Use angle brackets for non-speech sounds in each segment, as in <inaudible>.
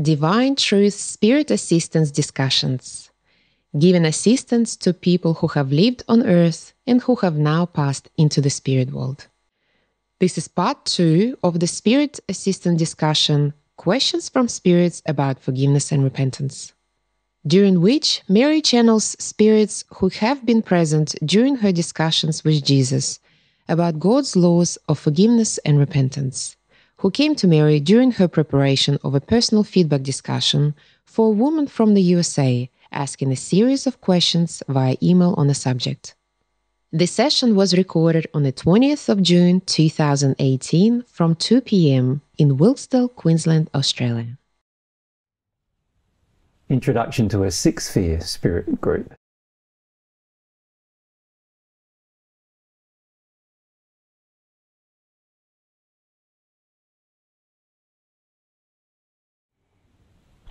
Divine Truth Spirit Assistance Discussions, giving assistance to people who have lived on earth and who have now passed into the spirit world. This is part two of the Spirit Assistance discussion Questions from Spirits about Forgiveness and Repentance, during which Mary channels spirits who have been present during her discussions with Jesus about God's laws of forgiveness and repentance who came to Mary during her preparation of a personal feedback discussion for a woman from the USA asking a series of questions via email on the subject. The session was recorded on the 20th of June 2018 from 2 p.m. in Wilkesdale, Queensland, Australia. Introduction to a six sphere spirit group.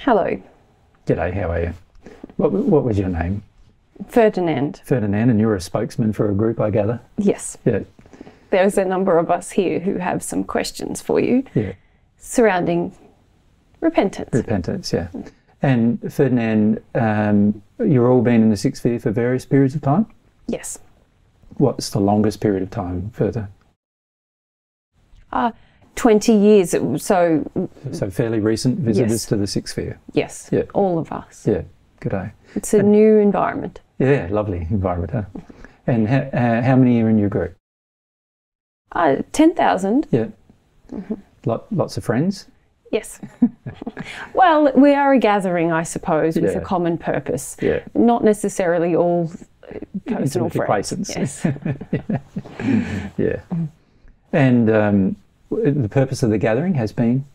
Hello. G'day, how are you? What, what was your name? Ferdinand. Ferdinand, and you're a spokesman for a group, I gather? Yes. Yeah. There's a number of us here who have some questions for you Yeah. surrounding repentance. Repentance, yeah. And Ferdinand, um, you've all been in the sixth sphere for various periods of time? yes. What's the longest period of time further? Uh, 20 years. So, So fairly recent visitors Yes. to the sixth sphere? yes, Yeah. all of us. Yeah, good day. It's a new environment. Yeah, lovely environment, huh? And ha- uh, how many are in your group? Uh, 10,000. Yeah. Lot, lots of friends? Yes. <laughs> well, we are a gathering, I suppose, with Yeah. a common purpose. Yeah. Not necessarily all personal friends. acquaintance. Yes. <laughs> Yeah. And um, the purpose of the gathering has been?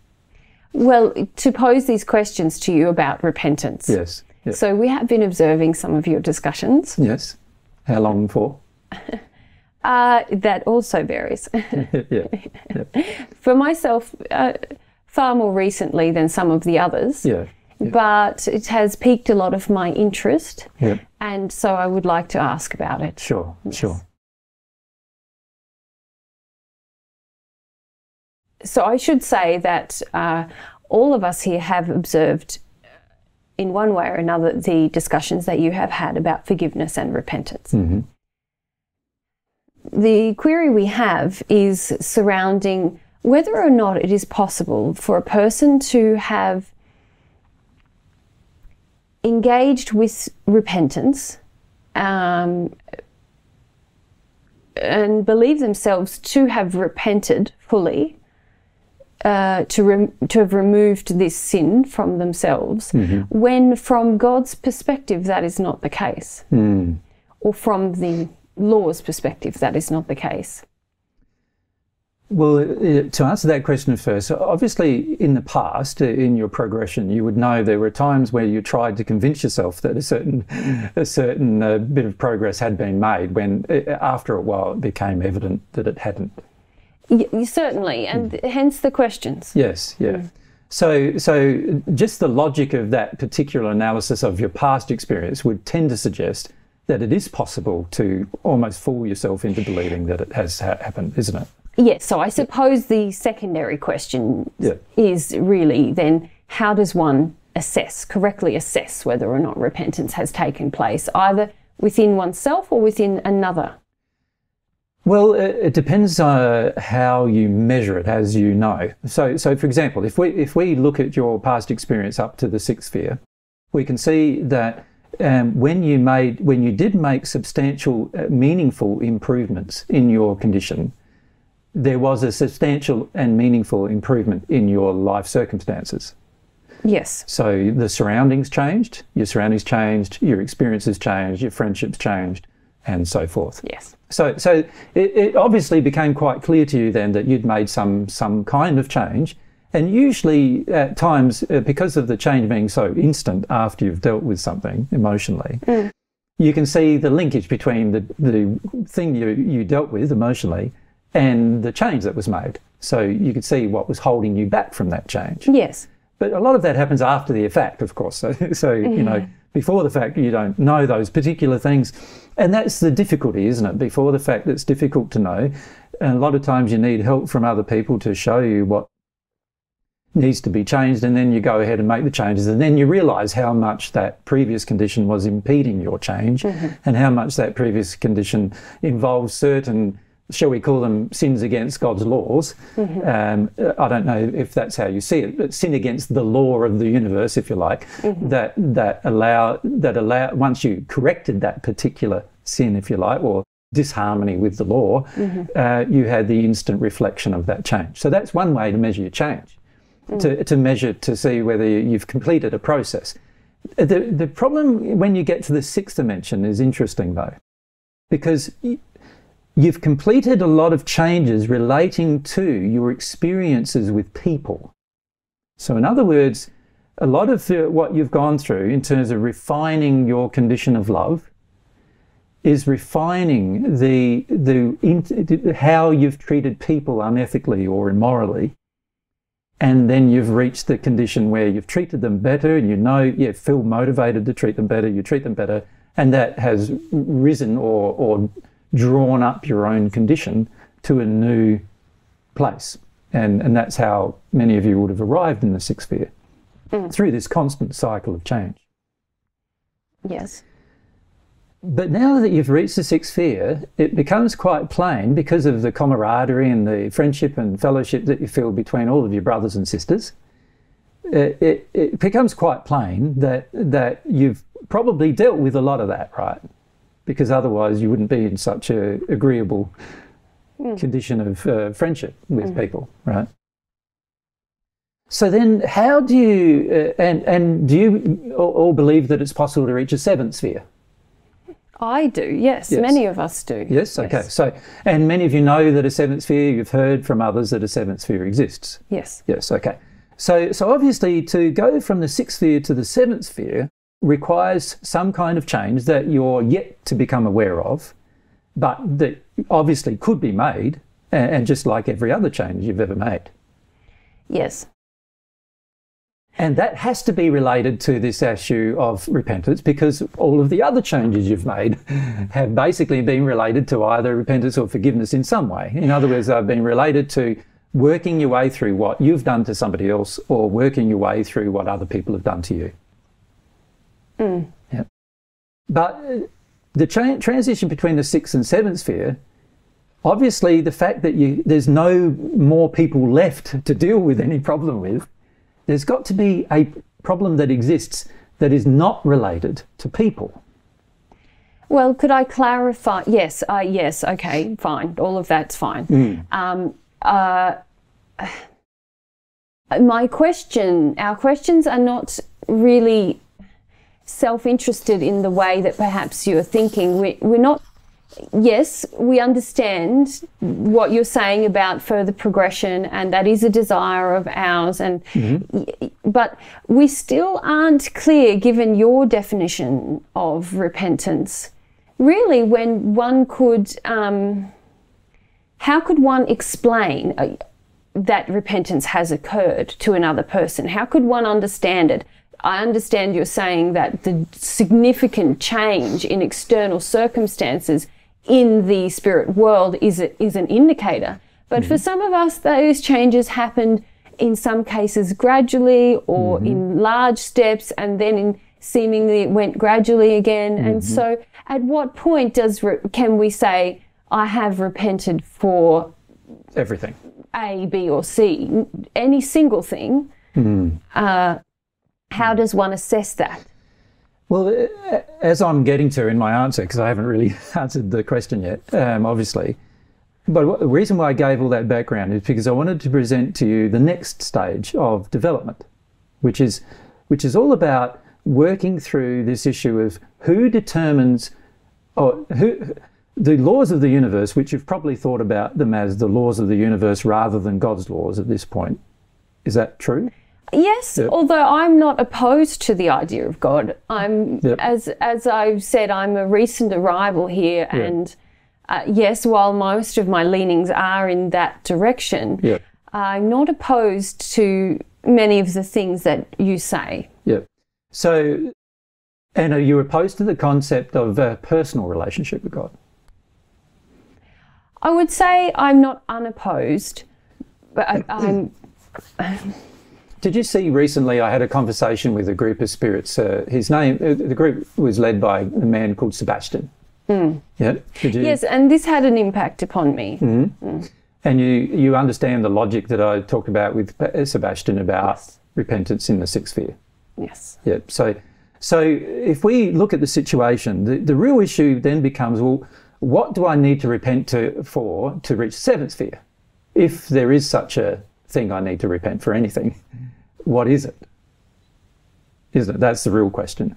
well, to pose these questions to you about repentance. Yes. Yeah. So we have been observing some of your discussions. Yes. How long for? <laughs> Uh, that also varies. <laughs> yeah. For myself, uh, far more recently than some of the others, Yeah. but it has piqued a lot of my interest, Yeah. and so I would like to ask about it. Sure. Sure. So I should say that uh, all of us here have observed, in one way or another, the discussions that you have had about forgiveness and repentance. hmm The query we have is surrounding whether or not it is possible for a person to have engaged with repentance um, and believe themselves to have repented fully, uh, to, to have removed this sin from themselves, when from God's perspective that is not the case, Mm. or from the law's perspective that is not the case. Well, uh, to answer that question first, obviously in the past, uh, in your progression, you would know there were times where you tried to convince yourself that a certain, <laughs> a certain uh, bit of progress had been made. When after a while it became evident that it hadn't. Y- certainly, hmm. and hence the questions. Yes, yeah. Hmm. So, so just the logic of that particular analysis of your past experience would tend to suggest that it is possible to almost fool yourself into believing that it has ha- happened, isn't it? Yes, so I suppose the secondary question Yeah. is really then how does one assess, correctly assess whether or not repentance has taken place, either within oneself or within another? Well, it, it depends uh, how you measure it, as you know. So, so for example, if we if we look at your past experience up to the sixth sphere, we can see that um, when you made when you did make substantial, uh, meaningful improvements in your condition, there was a substantial and meaningful improvement in your life circumstances. Yes. So the surroundings changed, your surroundings changed, your experiences changed, your friendships changed, and so forth. Yes. So, so it, it obviously became quite clear to you then that you'd made some some kind of change, and usually at times uh, because of the change being so instant after you've dealt with something emotionally, you can see the linkage between the the thing you you dealt with emotionally and the change that was made. So you could see what was holding you back from that change. Yes. But a lot of that happens after the effect, of course. <laughs> So, so you know, before the fact, you don't know those particular things. And that's the difficulty, isn't it? Before the fact, it's difficult to know. And a lot of times you need help from other people to show you what needs to be changed, and then you go ahead and make the changes, and then you realize how much that previous condition was impeding your change, mm-hmm. and how much that previous condition involves certain, shall we call them sins against God's laws. Mm-hmm. Um, uh, I don't know if that's how you see it, but sin against the law of the universe, if you like, mm-hmm. that that allow that allow once you corrected that particular sin, if you like, or disharmony with the law, mm-hmm. uh, you had the instant reflection of that change. So that's one way to measure your change, mm. to, to measure to see whether you've completed a process. The, the problem when you get to the sixth dimension is interesting though, because you've completed a lot of changes relating to your experiences with people. So, in other words, a lot of the, what you've gone through in terms of refining your condition of love is refining the, the, how you've treated people unethically or immorally. And then you've reached the condition where you've treated them better and you know, you feel motivated to treat them better, you treat them better, and that has risen or, or drawn up your own condition to a new place. And, and that's how many of you would have arrived in the sixth sphere mm. through this constant cycle of change. Yes. But now that you've reached the sixth sphere, it becomes quite plain because of the camaraderie and the friendship and fellowship that you feel between all of your brothers and sisters. It, it, it becomes quite plain that that you've probably dealt with a lot of that, right? Because otherwise, you wouldn't be in such a agreeable condition of uh, friendship with people, right? So then, how do you uh, and and do you all, believe that it's possible to reach a seventh sphere? I do, yes. Yes. Many of us do. Yes. Okay. So, and many of you know that a seventh sphere. You've heard from others that a seventh sphere exists. Yes. Yes. Okay. So, so obviously, to go from the sixth sphere to the seventh sphere requires some kind of change that you're yet to become aware of, but that obviously could be made, and, just like every other change you've ever made. Yes. And that has to be related to this issue of repentance because all of the other changes you've made <laughs> have basically been related to either repentance or forgiveness in some way. In other words, they've been related to working your way through what you've done to somebody else or working your way through what other people have done to you. Yeah. But uh, the tra- transition between the sixth and seventh sphere, obviously, the fact that you there's no more people left to deal with any problem with, there's got to be a problem that exists that is not related to people. Well, could I clarify? Yes, uh, yes, okay, fine. All of that's fine. Um, uh, <sighs> my question, our questions are not really self interested in the way that perhaps you're thinking. We, we're not, yes, we understand what you're saying about further progression, and that is a desire of ours. And but we still aren't clear, given your definition of repentance, really, when one could. Um, how could one explain uh, that repentance has occurred to another person? How could one understand it? I understand you're saying that the significant change in external circumstances in the spirit world is, a, is an indicator. But for mm-hmm. some of us, those changes happened in some cases gradually or mm-hmm. in large steps, and then in seemingly it went gradually again. And mm-hmm. so, at what point does re- can we say, I have repented for Everything. A, B, or C, Any single thing. Uh, how does one assess that? Well, uh, as I'm getting to in my answer, because I haven't really <laughs> answered the question yet, um, obviously. But what, the reason why I gave all that background is because I wanted to present to you the next stage of development, which is, which is all about working through this issue of who determines, or who, the laws of the universe, which you've probably thought about them as the laws of the universe rather than God's laws at this point. Is that true? Yes, Yep. although I'm not opposed to the idea of God. I'm Yep. as as I've said, I'm a recent arrival here, and uh, yes, while most of my leanings are in that direction. I'm not opposed to many of the things that you say. Yeah. So, and are you opposed to the concept of a personal relationship with God? I would say I'm not unopposed, but I, <clears throat> I'm did you see recently? I had a conversation with a group of spirits. Uh, his name, uh, the group was led by a man called Sebastian. Yeah. Did you? Yes, and this had an impact upon me. And you you understand the logic that I talked about with uh, Sebastian about Yes. repentance in the sixth sphere. Yes. Yeah. So, so if we look at the situation, the, the real issue then becomes, well, what do I need to repent to for to reach the seventh sphere? If there is such a thing I need to repent for anything, what is it? Isn't it? That's the real question.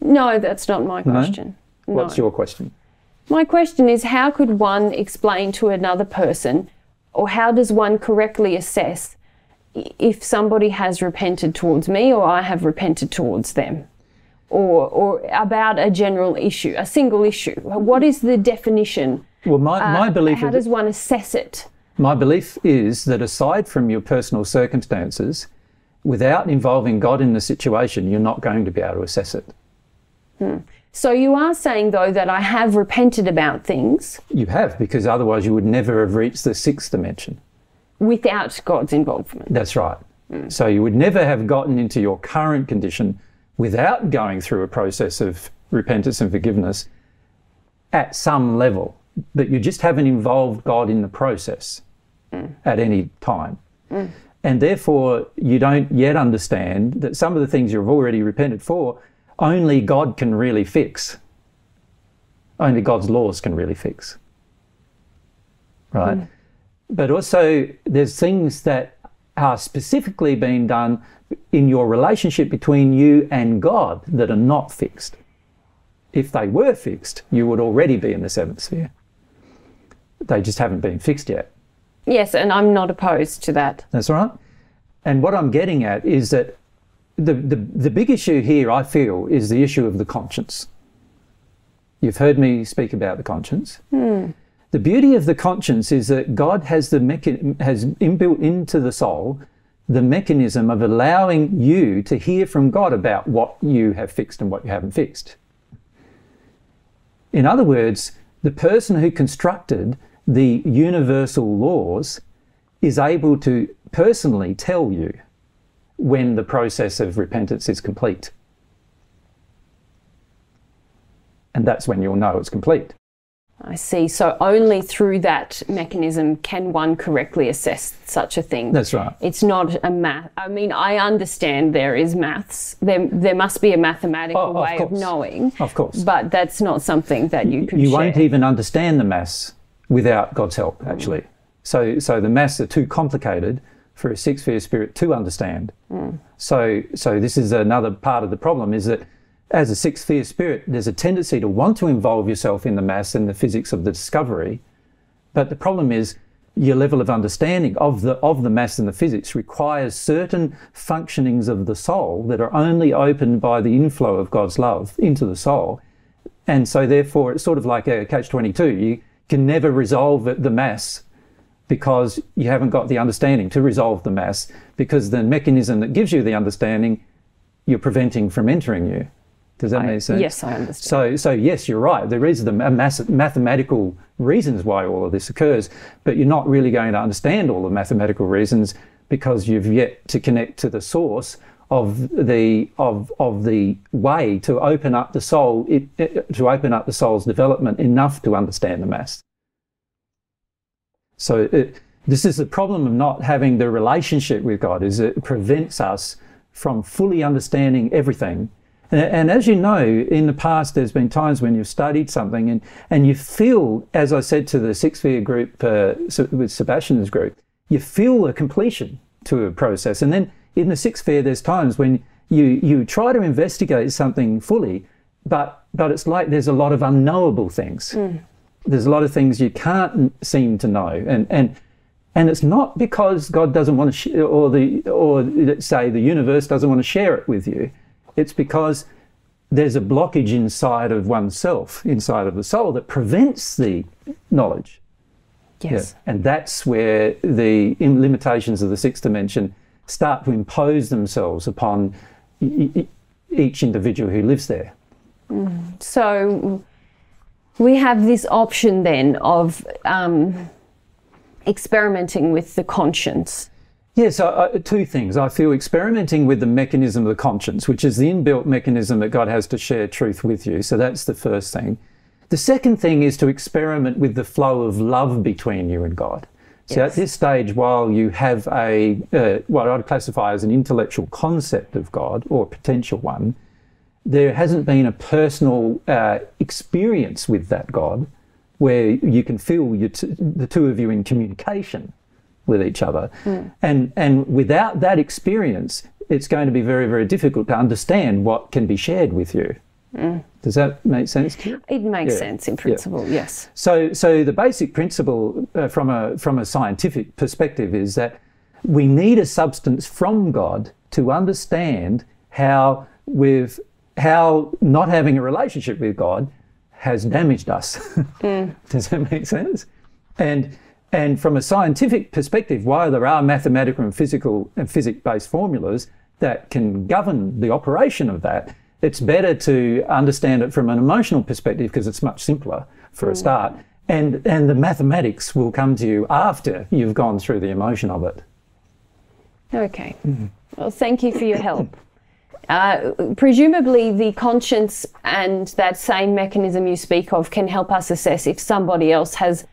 No, that's not my question. No. What's your question? My question is how could one explain to another person, or how does one correctly assess if somebody has repented towards me or I have repented towards them? Or, or about a general issue, a single issue. What is the definition? Well, my, my Uh, belief How is does one assess it? My belief is that aside from your personal circumstances, without involving God in the situation, you're not going to be able to assess it. Hmm. So you are saying though that I have repented about things You have, because otherwise you would never have reached the sixth dimension. without God's involvement. That's right. Hmm. So you would never have gotten into your current condition without going through a process of repentance and forgiveness at some level. But you just haven't involved God in the process hmm. at any time. And therefore, you don't yet understand that some of the things you've already repented for, only God can really fix. Only God's laws can really fix. Right? Hmm. But also, there's things that are specifically being done in your relationship between you and God that are not fixed. If they were fixed, you would already be in the seventh sphere. They just haven't been fixed yet. Yes, and I'm not opposed to that. That's right. And what I'm getting at is that the, the, the big issue here, I feel, is the issue of the conscience. You've heard me speak about the conscience. Hmm. The beauty of the conscience is that God has, the mecha- has inbuilt into the soul the mechanism of allowing you to hear from God about what you have fixed and what you haven't fixed. In other words, the person who constructed the universal laws is able to personally tell you when the process of repentance is complete. And that's when you'll know it's complete. I see. So only through that mechanism can one correctly assess such a thing. That's right. It's not a math. I mean, I understand there is maths. There, there must be a mathematical Oh, of way of knowing. Of course. But that's not something that you can you share. won't even understand the maths without God's help, mm. actually. So, so the maths are too complicated for a six-sphere spirit to understand. Mm. So, so this is another part of the problem: is that as a six-sphere spirit, there's a tendency to want to involve yourself in the maths and the physics of the discovery, but the problem is your level of understanding of the of the maths and the physics requires certain functionings of the soul that are only opened by the inflow of God's love into the soul. And so, therefore, it's sort of like a catch 22. You can never resolve the mass because you haven't got the understanding to resolve the mass, because the mechanism that gives you the understanding, you're preventing from entering you. Does that make sense? yes, I understand. So, so yes, you're right. There is the mass- mathematical reasons why all of this occurs, but you're not really going to understand all the mathematical reasons because you've yet to connect to the source of the of of the way to open up the soul, it, it- to open up the soul's development enough to understand the mass. So it, this is the problem of not having the relationship with God is it prevents us from fully understanding everything. And, and as you know, in the past, there's been times when you've studied something and, and you feel, as I said to the Six Sphere group uh, with Sebastian's group, you feel a completion to a process. And then in the sixth Sphere, there's times when you, you try to investigate something fully, but, but it's like there's a lot of unknowable things. Hmm. There's a lot of things you can't seem to know. And and and it's not because God doesn't want to sh- or the or say the universe doesn't want to share it with you. It's because there's a blockage inside of oneself inside of the soul that prevents the knowledge. Yes. and that's where the limitations of the sixth dimension start to impose themselves upon each individual who lives there So we have this option then of um, experimenting with the conscience. Yes, uh, two things. I feel experimenting with the mechanism of the conscience, which is the inbuilt mechanism that God has to share truth with you. So that's the first thing. The second thing is to experiment with the flow of love between you and God. So Yes. at this stage, while you have a uh, what I'd classify as an intellectual concept of God or a potential one, there hasn't been a personal uh, experience with that God where you can feel you t- the two of you in communication with each other. And, and without that experience, it's going to be very, very difficult to understand what can be shared with you. Does that make sense to you? It makes Yeah. sense in principle, yes. So, so the basic principle uh, from a from a scientific perspective is that we need a substance from God to understand how with how not having a relationship with God has damaged us. <laughs> Does that make sense? And and from a scientific perspective, while there are mathematical and physical and physics-based formulas that can govern the operation of that, it's better to understand it from an emotional perspective because it's much simpler for a start. And and the mathematics will come to you after you've gone through the emotion of it. Okay. Well, thank you for your help. Uh, presumably, the conscience and that same mechanism you speak of can help us assess if somebody else has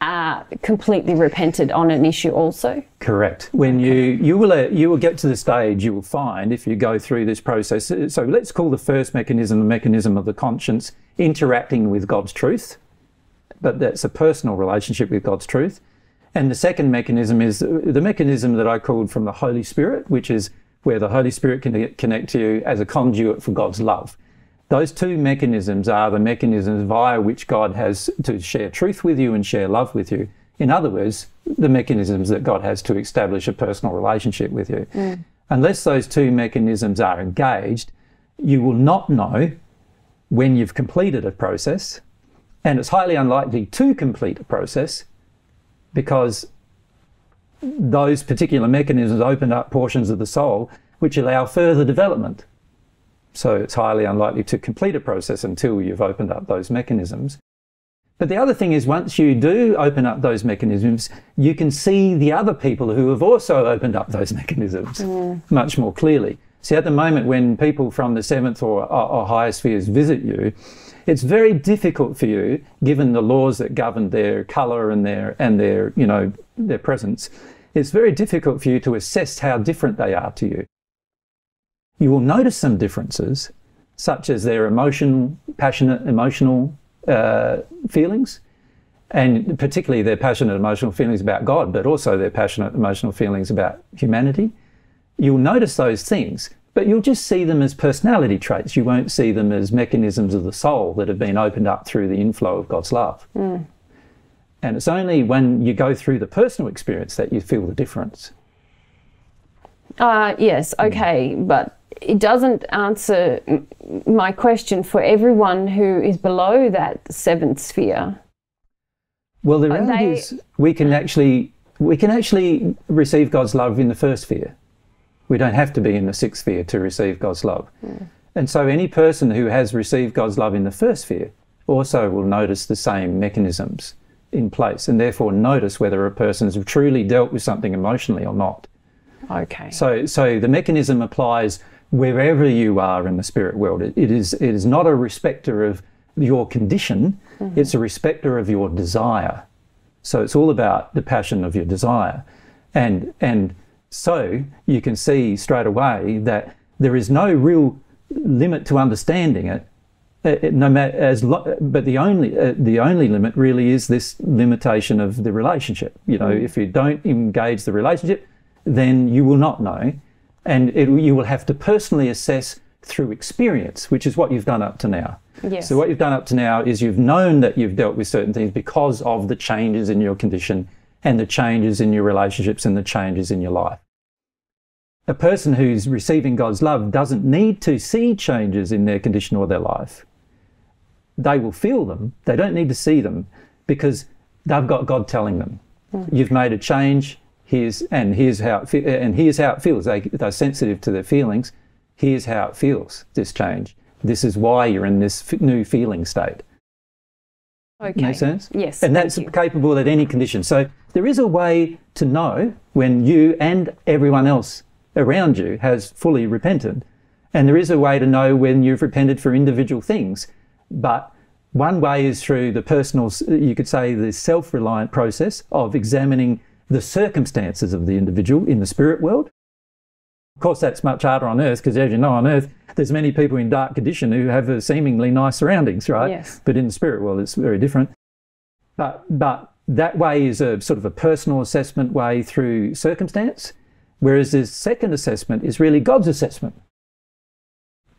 uh, completely repented on an issue, also. Correct. When you you will uh, you will get to the stage you will find if you go through this process. So let's call the first mechanism the mechanism of the conscience interacting with God's truth, but that's a personal relationship with God's truth. And the second mechanism is the mechanism that I called from the Holy Spirit, which is where the Holy Spirit can connect to you as a conduit for God's love. Those two mechanisms are the mechanisms via which God has to share truth with you and share love with you. In other words, the mechanisms that God has to establish a personal relationship with you. Mm. Unless those two mechanisms are engaged, you will not know when you've completed a process, and it's highly unlikely to complete a process because those particular mechanisms open up portions of the soul which allow further development. So it's highly unlikely to complete a process until you've opened up those mechanisms. But the other thing is, once you do open up those mechanisms, you can see the other people who have also opened up those <laughs> mechanisms mm. much more clearly. See, at the moment, when people from the seventh or, or, or higher spheres visit you, it's very difficult for you, given the laws that govern their colour and their and their you know their presence. It's very difficult for you to assess how different they are to you. You will notice some differences, such as their emotion, passionate, emotional uh, feelings, and particularly their passionate emotional feelings about God, but also their passionate emotional feelings about humanity. You'll notice those things, but you'll just see them as personality traits. You won't see them as mechanisms of the soul that have been opened up through the inflow of God's love. And it's only when you go through the personal experience that you feel the difference. Uh, yes, okay, but it doesn't answer my question for everyone who is below that seventh sphere. Well, the Are reality they- is we can actually we can actually receive God's love in the first sphere. We don't have to be in the sixth sphere to receive God's love. Hmm. And so any person who has received God's love in the first sphere also will notice the same mechanisms in place and therefore notice whether a person has truly dealt with something emotionally or not. Okay. So, so the mechanism applies wherever you are in the spirit world. It, it is it is not a respecter of your condition; it's a respecter of your desire. So it's all about the passion of your desire, and and so you can see straight away that there is no real limit to understanding it. Uh, it- no matter as lo- but the only uh, the only limit really is this limitation of the relationship. You know, if you don't engage the relationship, then you will not know, and it, you will have to personally assess through experience, which is what you've done up to now. Yes. So what you've done up to now is you've known that you've dealt with certain things because of the changes in your condition and the changes in your relationships and the changes in your life. A person who's receiving God's love doesn't need to see changes in their condition or their life. They will feel them. They don't need to see them because they've got God telling them, mm. "You've made a change. Here's and here's how it fe- and here's how it feels." They, they're sensitive to their feelings. Here's how it feels. This change. This is why you're in this f- new feeling state. Okay. Make sense? Yes, And that's capable at any condition. So there is a way to know when you and everyone else around you has fully repented. And there is a way to know when you've repented for individual things. But one way is through the personal, you could say, the self reliant process of examining the circumstances of the individual in the spirit world. Of course, that's much harder on earth because, as you know, on earth, there's many people in dark condition who have uh, seemingly nice surroundings, right? Yes. But in the spirit world, it's very different. But, but that way is a sort of a personal assessment way through circumstance, whereas this second assessment is really God's assessment.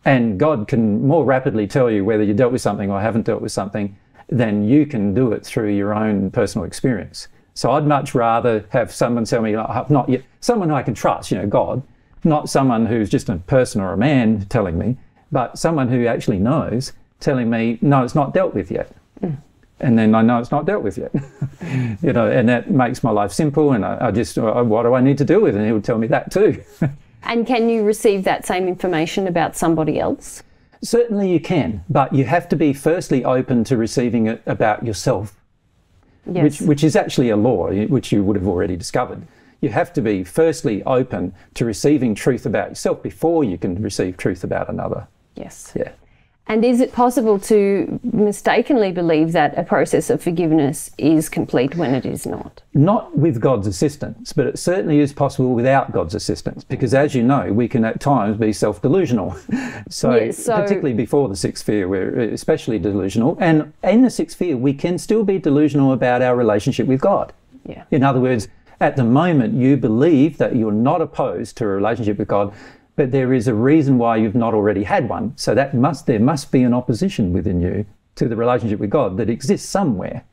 And God can more rapidly tell you whether you dealt with something or haven't dealt with something than you can do it through your own personal experience. So I'd much rather have someone tell me, "I've not yet, someone I can trust, you know, God, not someone who's just a person or a man telling me, but someone who actually knows telling me, no, it's not dealt with yet. And then I know it's not dealt with yet, <laughs> you know, and that makes my life simple. And I, I just, uh, what do I need to deal with? And he would tell me that too. <laughs> And can you receive that same information about somebody else? Certainly you can, but you have to be firstly open to receiving it about yourself, Yes. which, which is actually a law, which you would have already discovered. You have to be firstly open to receiving truth about yourself before you can receive truth about another. yes. Yeah. And is it possible to mistakenly believe that a process of forgiveness is complete when it is not? Not with God's assistance, but it certainly is possible without God's assistance, because as you know, we can at times be self delusional. <laughs> so, Yeah, so- particularly before the sixth sphere, we're uh, especially delusional. And in the sixth sphere, we can still be delusional about our relationship with God. Yeah. In other words, at the moment, you believe that you're not opposed to a relationship with God, but there is a reason why you've not already had one. So that must there must be an opposition within you to the relationship with God that exists somewhere.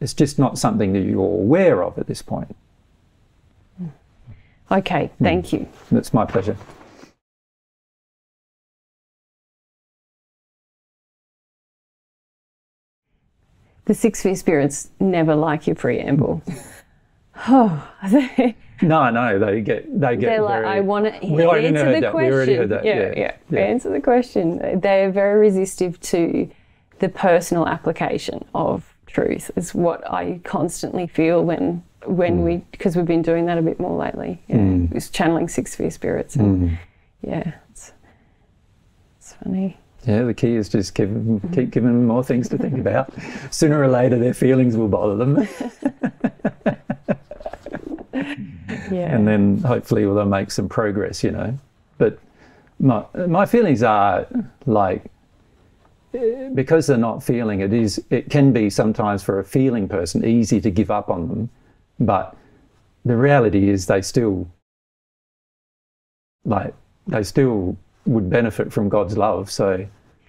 It's just not something that you're aware of at this point. Hmm. Okay, hmm. thank you. That's my pleasure. The six sphere spirits never like your preamble. <laughs> Oh, <laughs> they- No, no, they get they get they're like, very. I want to We already answer heard the that. We already heard that. Yeah, Yeah, yeah, yeah. Answer the question. They are very resistive to the personal application of truth. Is what I constantly feel when when Hmm. we because we've been doing that a bit more lately. Yeah, it's channeling six sphere spirits. And, Hmm. Yeah, it's, it's funny. Yeah, the key is just keep, keep giving them more things to think <laughs> about. Sooner or later, their feelings will bother them, <laughs> Yeah. and then hopefully they'll make some progress. You know, but my my feelings are like because they're not feeling it is it can be sometimes for a feeling person easy to give up on them, but the reality is they still like they still would benefit from God's love. So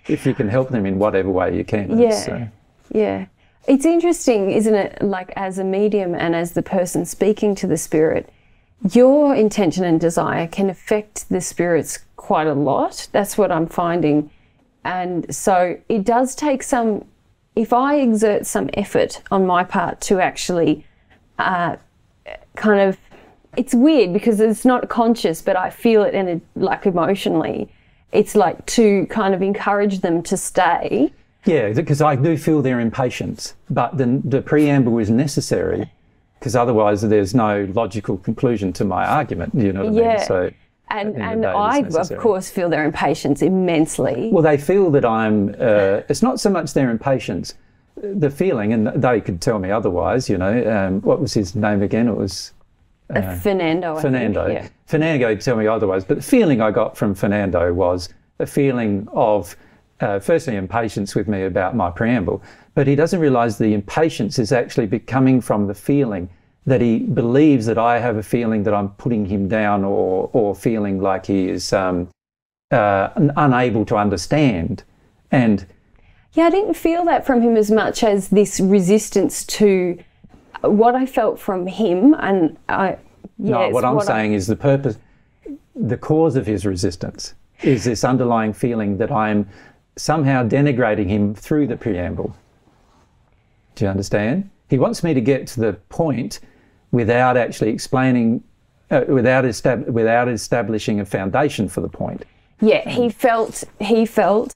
if you can help them in whatever way you can, Yeah. uh, Yeah. It's interesting, isn't it? Like, as a medium and as the person speaking to the spirit, your intention and desire can affect the spirits quite a lot. That's what I'm finding. And so it does take some, if I exert some effort on my part to actually uh, kind of, it's weird because it's not conscious, but I feel it in a, like emotionally. It's like to kind of encourage them to stay. Yeah, because I do feel their impatience, but the, the preamble is necessary because otherwise there's no logical conclusion to my argument. You know what I mean? So, And, the end of and I, of course, feel their impatience immensely. well, they feel that I'm. Uh, it's not so much their impatience, the feeling, and they could tell me otherwise. You know, um, what was his name again? It was Uh, Fernando. I Fernando. Think. Yeah. Fernando could tell me otherwise, but the feeling I got from Fernando was a feeling of, uh, firstly, impatience with me about my preamble, but he doesn't realize the impatience is actually coming from the feeling that he believes that I have a feeling that I'm putting him down or, or feeling like he is um, uh, unable to understand. And Yeah, I didn't feel that from him as much as this resistance to what I felt from him. And I, yeah, no, what I'm I- saying is the purpose, the cause of his resistance is this underlying feeling that I'm somehow denigrating him through the preamble. Do you understand? He wants me to get to the point without actually explaining, uh, without, estab- without establishing a foundation for the point. yeah, he felt he felt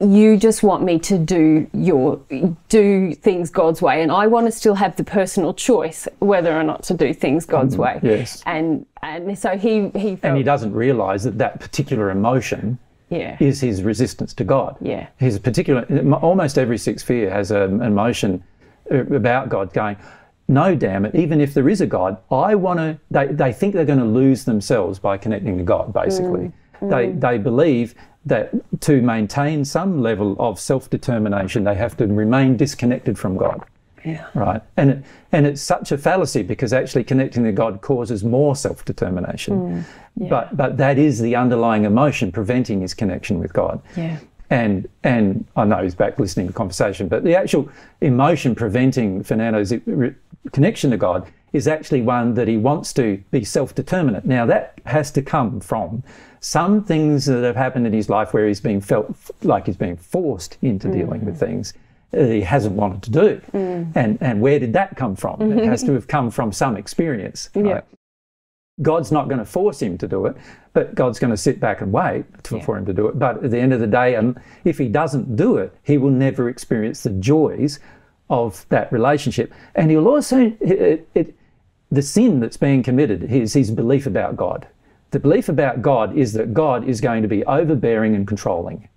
you just want me to do your do things God's way, and I want to still have the personal choice whether or not to do things God's way. yes. And and so he he felt And he doesn't realise that that particular emotion yeah is his resistance to God. Yeah. His particular, almost every sixth sphere has um, an emotion uh, about God going, no, damn it, even if there is a God, I want to, they, they think they're going to lose themselves by connecting to God, basically. Mm. They, mm. they believe that to maintain some level of self determination, they have to remain disconnected from God. Yeah Right. And it, and it's such a fallacy because actually connecting to God causes more self determination. Hmm. But but that is the underlying emotion preventing his connection with God. yeah And and I know he's back listening to the conversation, but the actual emotion preventing Fernando's connection to God is actually one that he wants to be self-determinate. Now that has to come from some things that have happened in his life where he's been felt like he's being forced into hmm. dealing with things he hasn't wanted to do. Mm. And and where did that come from? It has mm-hmm. to have come from some experience. Yeah. right? God's not going to force him to do it, but God's going to sit back and wait for, for him to do it. But at the end of the day, and if he doesn't do it, he will never experience the joys of that relationship. And he'll also, it, it, the sin that's being committed is his belief about God. The belief about God is that God is going to be overbearing and controlling.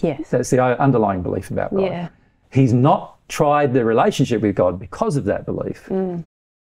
Yes That's the underlying belief about God. yeah He's not tried the relationship with God because of that belief. Mm.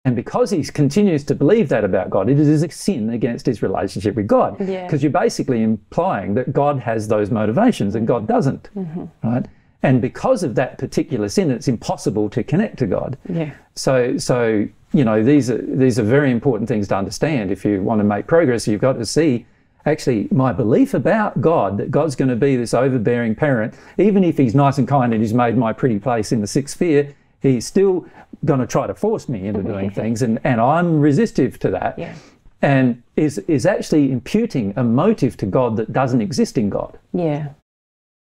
And because he continues to believe that about God, it is a sin against his relationship with God. Yeah. Because you're basically implying that God has those motivations and God doesn't. Mm-hmm. Right? And because of that particular sin, it's impossible to connect to God. yeah So, so you know, these are these are very important things to understand. If you want to make progress, you've got to see actually my belief about God that God's going to be this overbearing parent, even if He's nice and kind and He's made my pretty place in the sixth sphere, He's still going to try to force me into doing <laughs> things, and and I'm resistive to that. Yeah. And is is actually imputing a motive to God that doesn't exist in God, yeah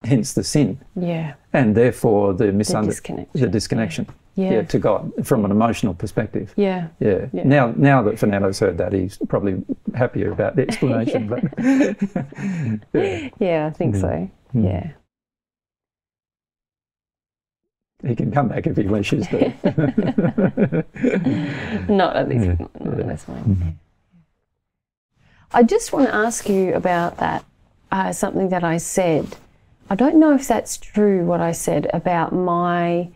hence the sin yeah and therefore the misunderstanding, disconnection. the disconnection, Yeah. To God from an emotional perspective. yeah Yeah. Yeah. Now, now that Fernando's heard that, he's probably happier about the explanation. <laughs> Yeah, yeah I think so mm-hmm. yeah mm-hmm. he can come back if he wishes. But <laughs> Not at this, not at this point. Mm-hmm. I just want to ask you about that, uh, something that I said. I don't know if that's true what I said about my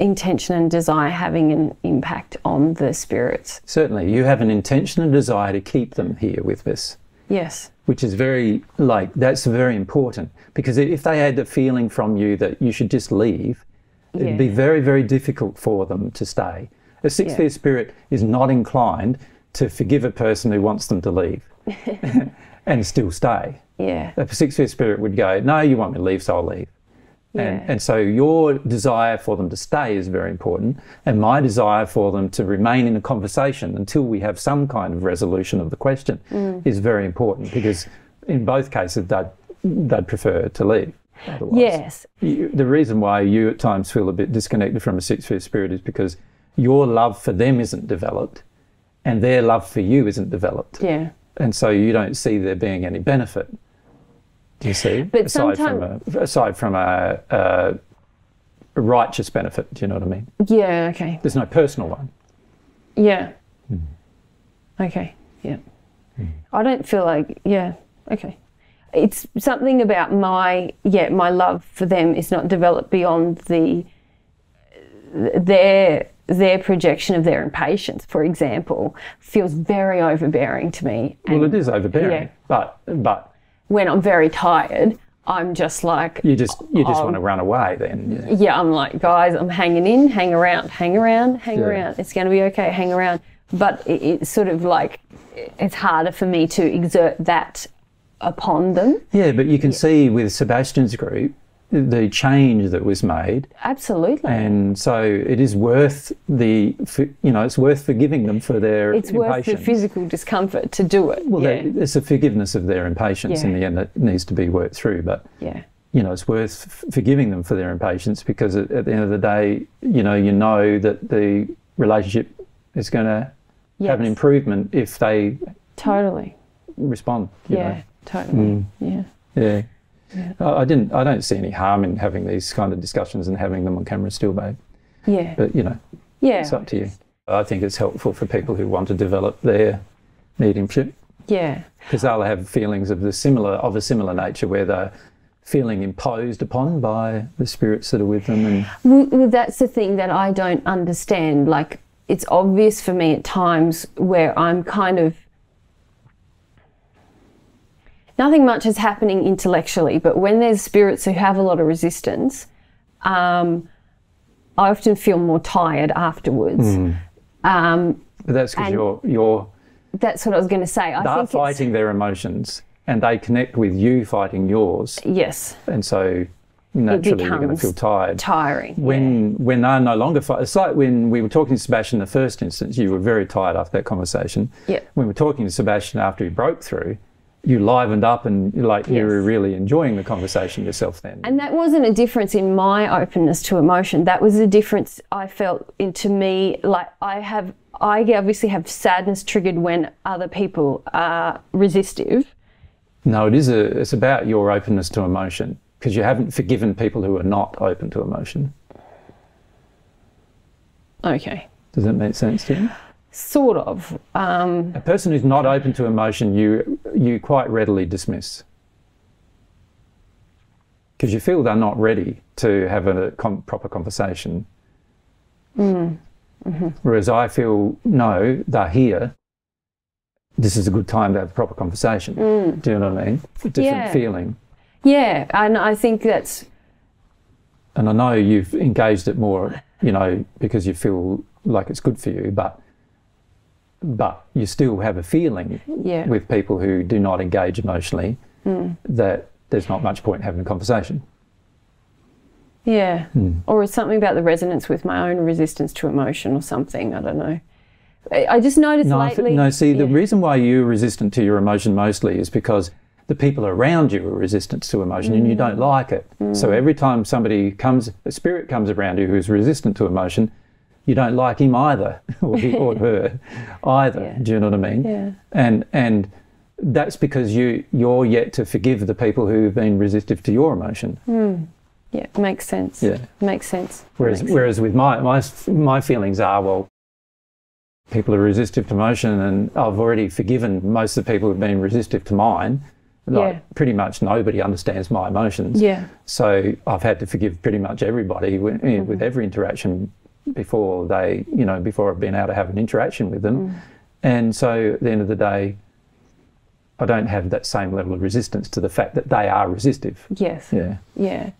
intention and desire having an impact on the spirits. certainly, you have an intention and desire to keep them here with us, Yes. which is very like that's very important because if they had the feeling from you that you should just leave, it'd be very, very difficult for them to stay. A sixth Yeah. spirit is not inclined to forgive a person who wants them to leave <laughs> and still stay. Yeah. a sixth sphere spirit would go, No, you want me to leave, so I'll leave. And, Yeah. and so your desire for them to stay is very important, and my desire for them to remain in a conversation until we have some kind of resolution of the question Mm. is very important because in both cases they'd, they'd prefer to leave. Otherwise. Yes. You, the reason why you at times feel a bit disconnected from a sixth sphere spirit is because your love for them isn't developed and their love for you isn't developed Yeah. and so you don't see there being any benefit. Do you see? But aside sometime- from a, aside from a, a righteous benefit, do you know what I mean? Yeah. Okay. There's no personal one. Yeah. Hmm. Okay. Yeah. I don't feel like yeah. Okay. It's something about my yeah my love for them is not developed beyond the their their projection of their impatience, for example, feels very overbearing to me. Well, it is overbearing, Yeah. but but when I'm very tired, I'm just like you just you just Oh. want to run away then. Yeah. yeah, I'm like, guys, I'm hanging in, hang around, hang around, hang Yeah. around. It's going to be okay, hang around. But it, it's sort of like, it's harder for me to exert that upon them. Yeah, but you can see with Sebastian's group the change that was made, Absolutely. and so it is worth the you know it's worth forgiving them for their it's worth the physical discomfort to do it. Well, yeah. it's a forgiveness of their impatience in the end that needs to be worked through, but. yeah. you know, it's worth forgiving them for their impatience because at, at the end of the day, you know, you know that the relationship is going to have an improvement if they Totally. respond. You Yeah. Know? Totally. Mm. Yeah. Yeah. I, I didn't. I don't see any harm in having these kind of discussions and having them on camera still, babe. Yeah. But you know, yeah. it's up to you. I think it's helpful for people who want to develop their mediumship Yeah. because they'll have feelings of the similar of a similar nature where they're feeling imposed upon by the spirits that are with them and Well, well, that's the thing that I don't understand. Like, it's obvious for me at times where I'm kind of. Nothing much is happening intellectually, but when there's spirits who have a lot of resistance, um, I often feel more tired afterwards. Um, but that's because you're you're that's what I was going to say. I they're fighting their emotions and they connect with you fighting yours yes, and so naturally you're going to feel tired tiring. when when they're no longer fight it's like when we were talking to Sebastian in the first instance you were very tired after that conversation Yeah. when we were talking to Sebastian after he broke through you livened up and like you were really enjoying the conversation yourself then And that wasn't a difference in my openness to emotion. That was a difference I felt into me. Like I have, I obviously have sadness triggered when other people are resistive. no it is a it's about your openness to emotion because you haven't forgiven people who are not open to emotion Okay. does that make sense to you Sort of. Um, A person who's not open to emotion, you you quite readily dismiss because you feel they're not ready to have a com- proper conversation. Mm, mm-hmm. Whereas I feel no, they're here. This is a good time to have a proper conversation. Mm. Do you know what I mean? A different Yeah. feeling. yeah, and I think that's And I know you've engaged it more, you know, because you feel like it's good for you, but but you still have a feeling yeah, with people who do not engage emotionally that there's not much point in having a conversation. yeah. Hmm. Or it's something about the resonance with my own resistance to emotion or something. I don't know. I, just noticed No, lately. no. See, the reason why you're resistant to your emotion mostly is because the people around you are resistant to emotion and you don't Mm. like it. So every time somebody comes, a spirit comes around you who's resistant to emotion, you don't like him either, <laughs> or, he, or her <laughs> either. Yeah. Do you know what I mean? Yeah. And and that's because you you're yet to forgive the people who've been resistive to your emotion. Yeah, makes sense. Yeah. Makes sense. Whereas, Makes whereas with my, my my feelings are well, people are resistive to emotion, and I've already forgiven most of the people who've been resistive to mine. Like Yeah. pretty much nobody understands my emotions. Yeah. So I've had to forgive pretty much everybody with, Mm-hmm. with every interaction before they, you know, before I've been able to have an interaction with them. Mm. And so at the end of the day, I don't have that same level of resistance to the fact that they are resistive. Yes. Yeah. Yeah.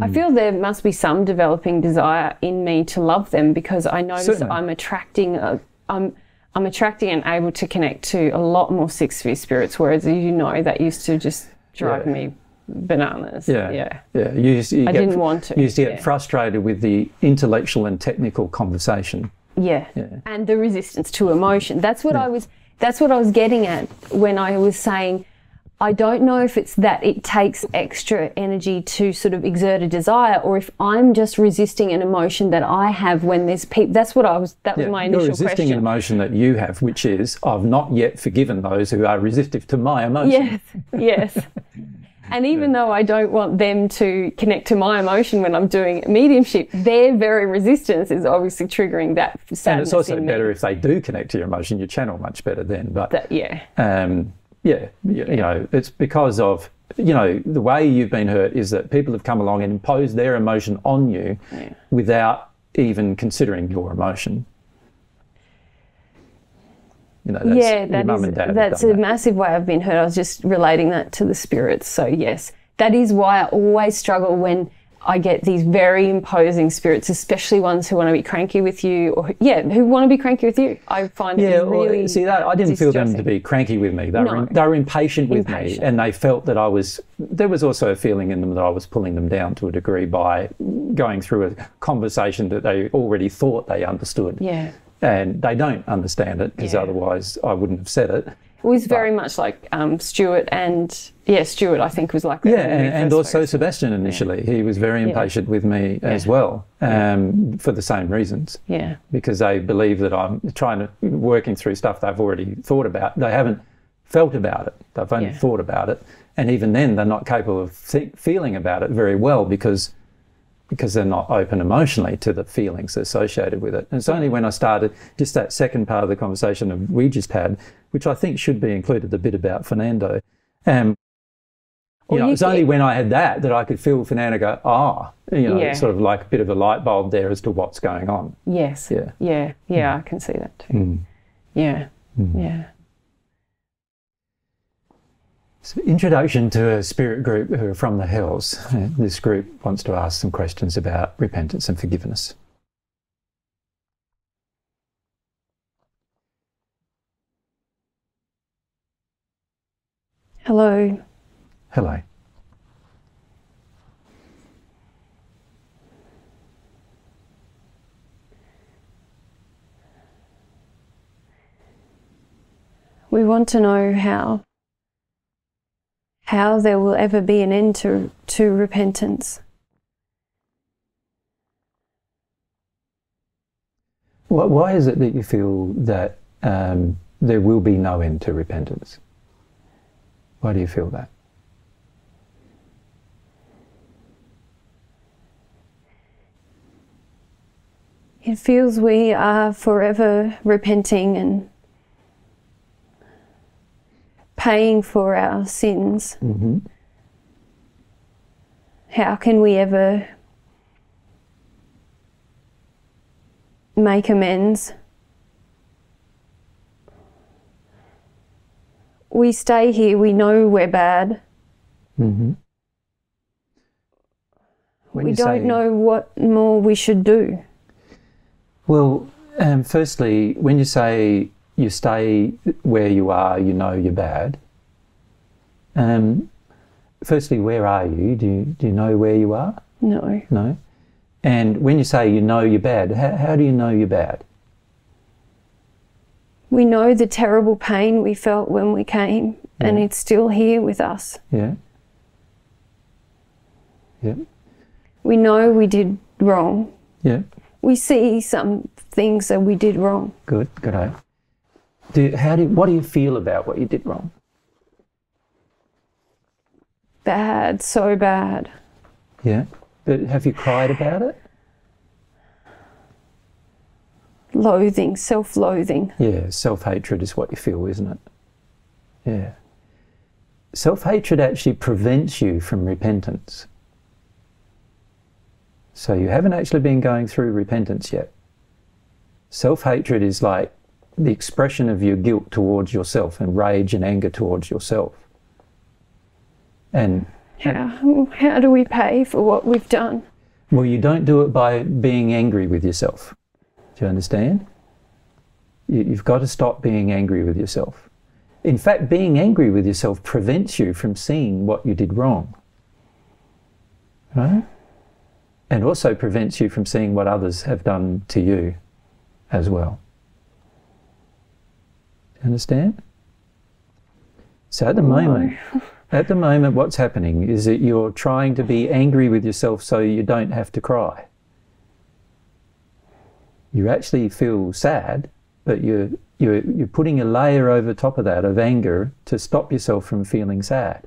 I feel there must be some developing desire in me to love them because I notice Certainly. I'm attracting a, I'm I'm attracting and able to connect to a lot more six sphere spirits, whereas you know that used to just drive Yeah. me bananas. Yeah. Yeah. Yeah. You used, you I get- didn't want to, You used to get yeah. frustrated with the intellectual and technical conversation. Yeah. Yeah. And the resistance to emotion. That's what I was that's what I was getting at when I was saying I don't know if it's that it takes extra energy to sort of exert a desire or if I'm just resisting an emotion that I have when there's people that's what I was that was Yeah, my You're initial resisting question. an emotion that you have, which is I've not yet forgiven those who are resistive to my emotion. Yes, yes. <laughs> And even though I don't want them to connect to my emotion when I'm doing mediumship, their very resistance is obviously triggering that sadness And it's also better if they do connect to your emotion. You channel much better then. But That, yeah, um, yeah, you, you know, it's because of you know the way you've been hurt is that people have come along and imposed their emotion on you Yeah. without even considering your emotion. You know, that's, yeah, and dad that's a that. massive way I've been hurt. I was just relating that to the spirits. So yes, that is why I always struggle when I get these very imposing spirits, especially ones who want to be cranky with you, or yeah, who want to be cranky with you. I find Yeah, it well, really see that I didn't feel them to be cranky with me. They were No. they were impatient with Impatient. me, and they felt that I was. There was also a feeling in them that I was pulling them down to a degree by going through a conversation that they already thought they understood, Yeah, and they don't understand it because Yeah. otherwise I wouldn't have said it. it was very much like um, Stuart and yeah, Stuart. I think was like that Yeah, and, and also spoke. Sebastian initially, he was very impatient with me as well, um, for the same reasons. yeah, because they believe that I'm trying to working through stuff they've already thought about. They haven't felt about it. They've only Yeah. thought about it, and even then, they're not capable of th- feeling about it very well because because they're not open emotionally to the feelings associated with it. And it's only when I started just that second part of the conversation that we just had, which I think should be included, the bit about Ferdinand. Um, you Well, know, you it's only when I had that that I could feel Ferdinand go, ah, you know, Yeah. sort of like a bit of a light bulb there as to what's going on. Yes. Yeah. Yeah. Yeah. I can see that too. Mm. Yeah. Yeah. So introduction to a spirit group who are from the hells. Uh, This group wants to ask some questions about repentance and forgiveness. Hello. Hello. We want to know how how there will ever be an end to, to repentance. Why, why is it that you feel that um, there will be no end to repentance? Why do you feel that? It feels we are forever repenting and paying for our sins. Mm-hmm. How can we ever make amends? We stay here, we know we're bad. Mm-hmm. We don't say- know what more we should do. Well, um, firstly, when you say you stay where you are, you know you're bad. Um, firstly, where are you? Do you do you know where you are? No. No. And when you say you know you're bad, how, how do you know you're bad? We know the terrible pain we felt when we came, and it's still here with us. Yeah. Yeah. We know we did wrong. Yeah. We see some things that we did wrong. Good. Good. eh? Do how do what do you feel about what you did wrong? Bad, so bad. Yeah. But have you cried about it? Loathing, self loathing. Yeah, self hatred is what you feel, isn't it? Yeah. Self hatred actually prevents you from repentance. So you haven't actually been going through repentance yet. Self hatred is like the expression of your guilt towards yourself and rage and anger towards yourself. And How, how do we pay for what we've done? well, you don't do it by being angry with yourself. Do you understand? You, you've got to stop being angry with yourself. In fact, being angry with yourself prevents you from seeing what you did wrong. Right? And also prevents you from seeing what others have done to you as well. Understand? So at the moment, at the moment, what's happening is that you're trying to be angry with yourself so you don't have to cry. You actually feel sad, but you're, you're, you're putting a layer over top of that of anger to stop yourself from feeling sad.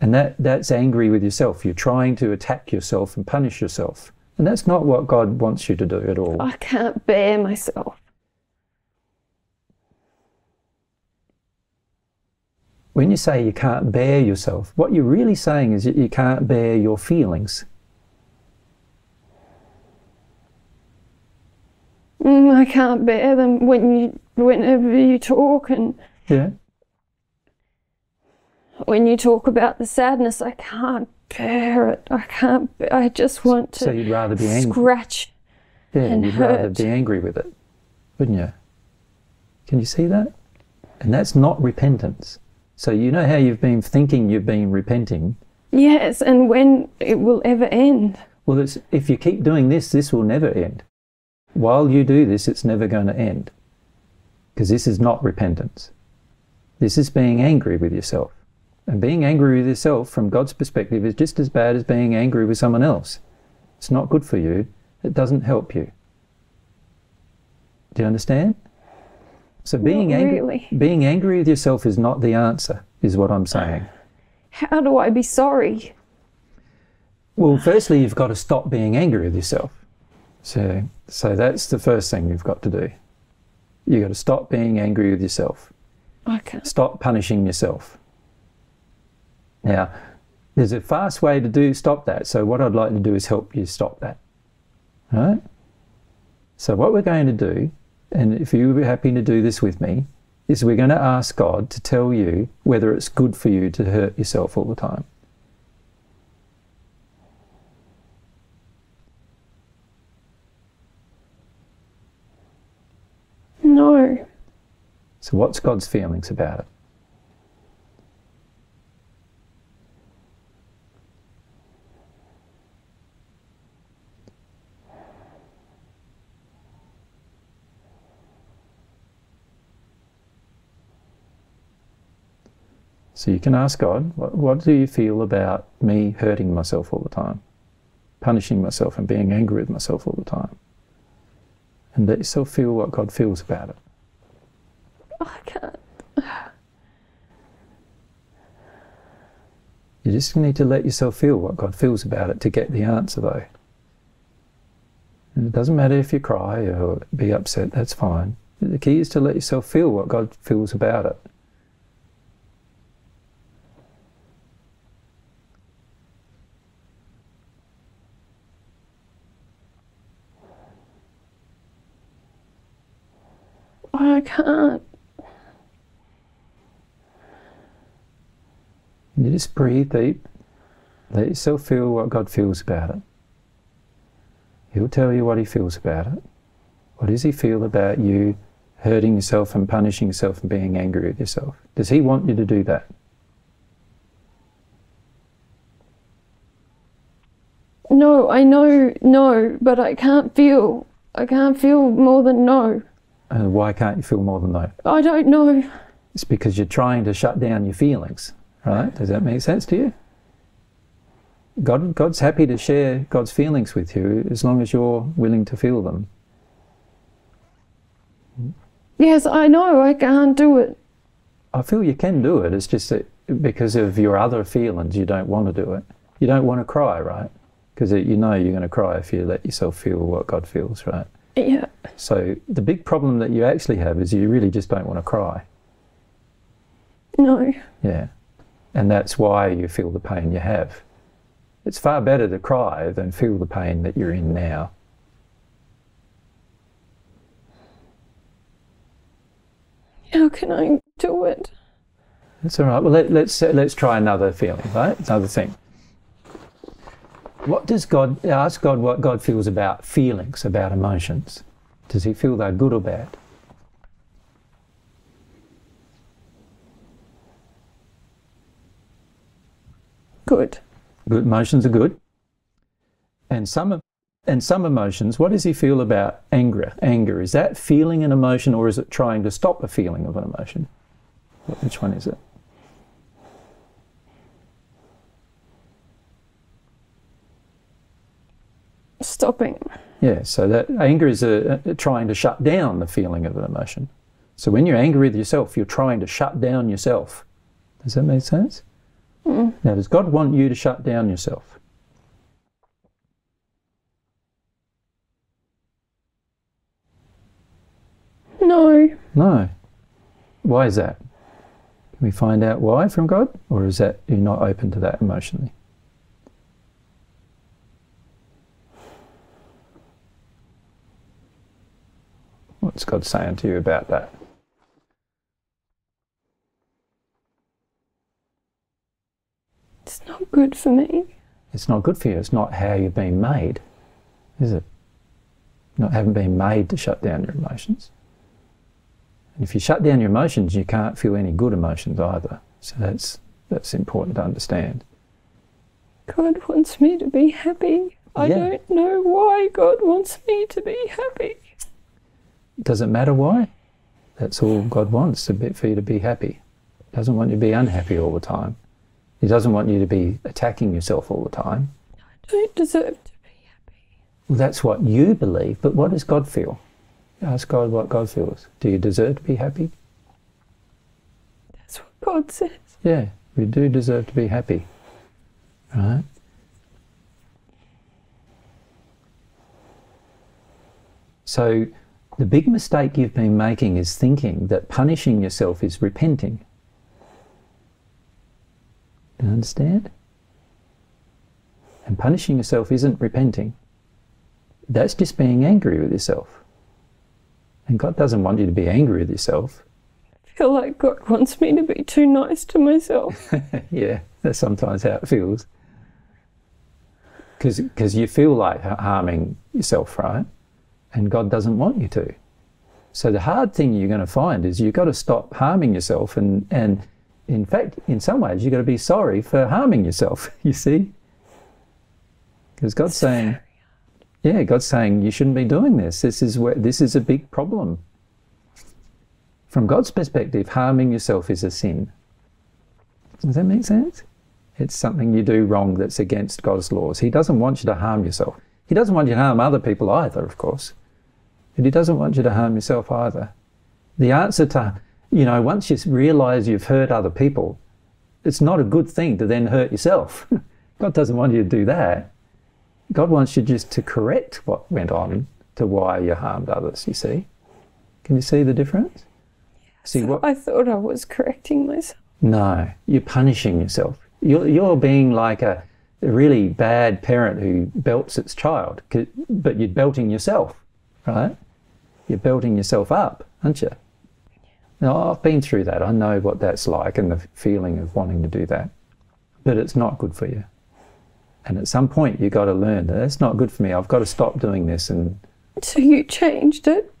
And that, that's angry with yourself. You're trying to attack yourself and punish yourself. And that's not what God wants you to do at all. I can't bear myself. When you say you can't bear yourself, what you're really saying is that you can't bear your feelings. Mm, I can't bear them when you, whenever you talk and Yeah. when you talk about the sadness. I can't bear it. I can't. I just want to So you'd rather be angry. scratch. Yeah, and you'd rather be angry with it, wouldn't you? Can you see that? And that's not repentance. So you know how you've been thinking you've been repenting. Yes, and when it will ever end. Well, it's, if you keep doing this, this will never end. While you do this, it's never going to end. Because this is not repentance. This is being angry with yourself. And being angry with yourself, from God's perspective, is just as bad as being angry with someone else. It's not good for you. It doesn't help you. Do you understand? So being Not angry, really. being angry with yourself is not the answer, is what I'm saying. How do I be sorry? Well, firstly, you've got to stop being angry with yourself. So, so that's the first thing you've got to do. You've got to stop being angry with yourself. Can't. Stop punishing yourself. Now, there's a fast way to do stop that. So what I'd like to do is help you stop that. All right? So what we're going to do, and if you were happy to do this with me, is we're going to ask God to tell you whether it's good for you to hurt yourself all the time. No. So what's God's feelings about it? So you can ask God, what, what do you feel about me hurting myself all the time, punishing myself and being angry with myself all the time? And let yourself feel what God feels about it. Oh, I can't. You just need to let yourself feel what God feels about it to get the answer, though. And it doesn't matter if you cry or be upset, that's fine. The key is to let yourself feel what God feels about it. I can't. You just breathe deep. Let yourself feel what God feels about it. He'll tell you what He feels about it. What does He feel about you hurting yourself and punishing yourself and being angry with yourself? Does He want you to do that? No, I know no, but I can't feel. I can't feel more than no. And why can't you feel more than that? I don't know. It's because you're trying to shut down your feelings, right? Does that make sense to you? God, God's happy to share God's feelings with you as long as you're willing to feel them. Yes, I know. I can't do it. I feel you can do it. It's just that because of your other feelings, you don't want to do it. You don't want to cry, right? Because you know you're going to cry if you let yourself feel what God feels, right? Yeah. So the big problem that you actually have is you really just don't want to cry. No. Yeah. And that's why you feel the pain you have. It's far better to cry than feel the pain that you're in now. How can I do it? That's all right. Well, let, let's let's try another feeling, right? Another thing. What does God ask God what God feels about feelings, about emotions? Does He feel they're good or bad? Good. Good emotions are good. And some and some emotions, what does he feel about anger? Anger is that feeling an emotion, or is it trying to stop a feeling of an emotion? Which one is it? Stopping. Yeah, so that anger is a, a- trying to shut down the feeling of an emotion. So when you're angry with yourself, you're trying to shut down yourself. Does that make sense? Now, does God want you to shut down yourself? No. No. Why is that? Can we find out why from God? Or is that you're not open to that emotionally? What's God saying to you about that? It's not good for me. It's not good for you. It's not how you've been made, is it? Not haven't been made to shut down your emotions. And if you shut down your emotions, you can't feel any good emotions either. So that's that's important to understand. God wants me to be happy. I don't know why God wants me to be happy. Does it matter why? That's all God wants to be, for you to be happy. He Doesn't want you to be unhappy all the time. He doesn't want you to be attacking yourself all the time. I don't deserve to be happy. Well, that's what you believe, but what does God feel? Ask God what God feels. Do you deserve to be happy? That's what God says. Yeah, we do deserve to be happy. Right? So, the big mistake you've been making is thinking that punishing yourself is repenting. Do you understand? And punishing yourself isn't repenting. That's just being angry with yourself. And God doesn't want you to be angry with yourself. I feel like God wants me to be too nice to myself. <laughs> yeah, that's sometimes how it feels. Because you feel like harming yourself, right? And God doesn't want you to. So the hard thing you're going to find is you've got to stop harming yourself. And, and in fact, in some ways, you've got to be sorry for harming yourself, <laughs> you see? Because God's saying, yeah, God's saying you shouldn't be doing this. This is where this is a big problem. From God's perspective, harming yourself is a sin. Does that make sense? It's something you do wrong that's against God's laws. He doesn't want you to harm yourself. He doesn't want you to harm other people either, of course. But He doesn't want you to harm yourself either. The answer to, you know, once you realize you've hurt other people, it's not a good thing to then hurt yourself. <laughs> God doesn't want you to do that. God wants you just to correct what went on to why you harmed others, you see? Can you see the difference? See what <laughs> I thought I was correcting myself. No, you're punishing yourself. You're, you're being like a, a really bad parent who belts its child, but you're belting yourself, right? You're building yourself up, aren't you? Now, I've been through that. I know what that's like and the feeling of wanting to do that. But it's not good for you. And at some point, you've got to learn that that's not good for me. I've got to stop doing this. And so you changed it.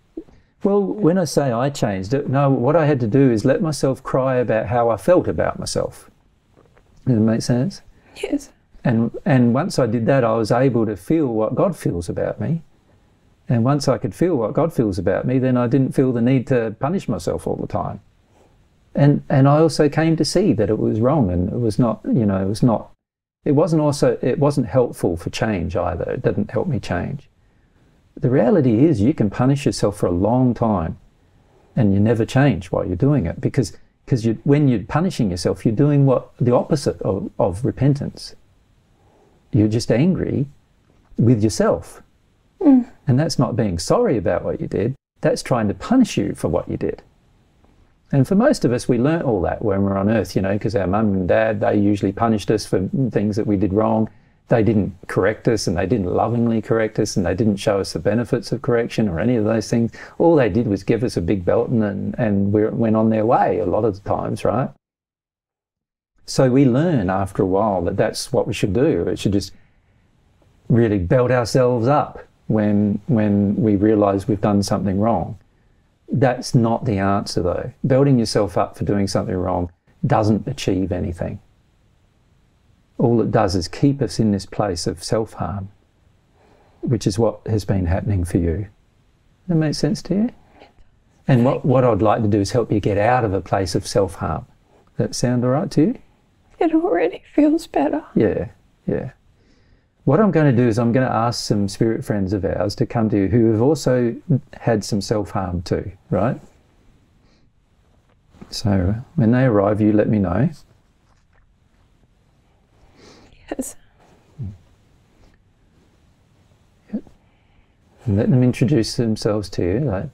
Well, when I say I changed it, no, what I had to do is let myself cry about how I felt about myself. Does it make sense? Yes. And and once I did that, I was able to feel what God feels about me. And once I could feel what God feels about me, then I didn't feel the need to punish myself all the time. And and I also came to see that it was wrong and it was not, you know, it was not it wasn't also it wasn't helpful for change either. It didn't help me change. The reality is you can punish yourself for a long time and you never change while you're doing it because because you, when you're punishing yourself, you're doing what the opposite of, of repentance. You're just angry with yourself. Mm. And that's not being sorry about what you did. That's trying to punish you for what you did. And for most of us, we learnt all that when we are on earth, you know, because our mum and dad, they usually punished us for things that we did wrong. They didn't correct us and they didn't lovingly correct us and they didn't show us the benefits of correction or any of those things. All they did was give us a big belt and, and we went on their way a lot of the times, right? So we learn after a while that that's what we should do. It should just really belt ourselves up when, when we realize we've done something wrong. That's not the answer, though. Building yourself up for doing something wrong doesn't achieve anything. All it does is keep us in this place of self harm, which is what has been happening for you. Does that makes sense to you? And what, what I'd like to do is help you get out of a place of self harm. Does that sound all right to you? It already feels better. Yeah, yeah. What I'm going to do is I'm going to ask some spirit friends of ours to come to you who have also had some self harm too, right? So when they arrive, you let me know. Yes. Yep. And let them introduce themselves to you. Like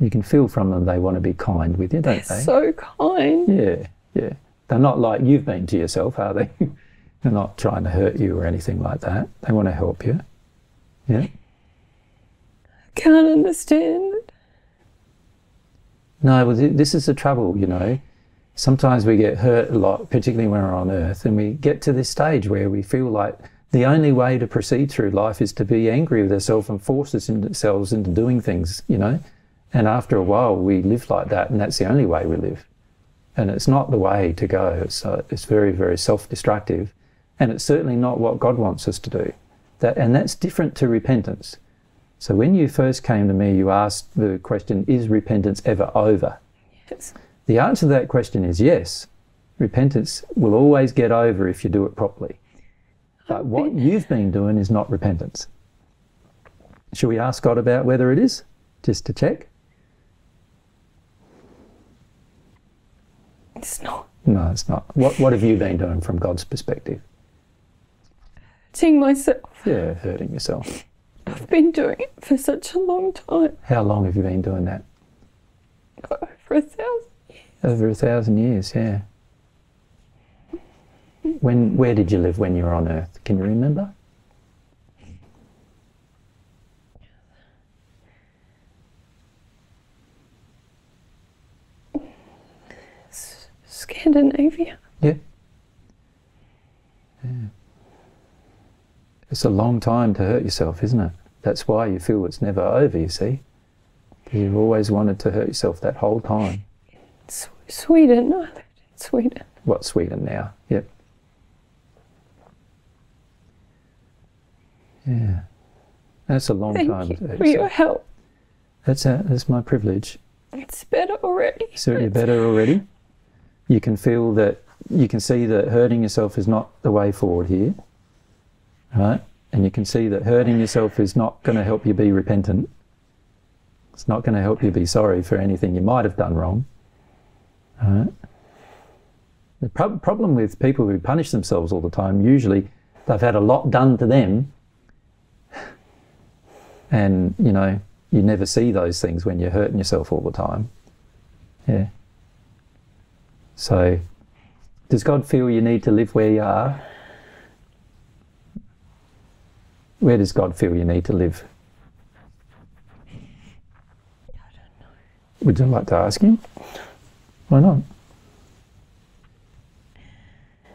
you can feel from them they want to be kind with you, don't They're they? So kind. Yeah, yeah. They're not like you've been to yourself, are they? <laughs> They're not trying to hurt you or anything like that. They want to help you. Yeah? I can't understand. No, well, this is the trouble, you know. Sometimes we get hurt a lot, particularly when we're on earth, and we get to this stage where we feel like the only way to proceed through life is to be angry with ourselves and force ourselves into doing things, you know. And after a while, we live like that, and that's the only way we live and it's not the way to go. It's, uh, it's very, very self-destructive, and it's certainly not what God wants us to do. That, and that's different to repentance. So when you first came to me, you asked the question, is repentance ever over? Yes. The answer to that question is yes. Repentance will always get over if you do it properly. But what you've been doing is not repentance. Should we ask God about whether it is? Just to check? It's not No, it's not. What, what have you been doing from God's perspective? hurting myself. Yeah, hurting yourself. I've been doing it for such a long time. How long have you been doing that? Over a thousand. Over a thousand years, yeah. When, where did you live when you were on earth? Can you remember? Scandinavia. Yeah. yeah. It's a long time to hurt yourself, isn't it? That's why you feel it's never over, you see. You've always wanted to hurt yourself that whole time. S- Sweden. I lived in Sweden. What, Sweden now? Yep. Yeah. That's a long Thank time you for your help. That's, a, that's my privilege. It's better already. So you're better already. You can feel that, you can see that hurting yourself is not the way forward here. Right? And you can see that hurting yourself is not going to help you be repentant. It's not going to help you be sorry for anything you might have done wrong. Right? The prob- problem with people who punish themselves all the time, usually they've had a lot done to them. And, you know, you never see those things when you're hurting yourself all the time. Yeah. So, does God feel you need to live where you are? Where does God feel you need to live? Would you like to ask him? Why not?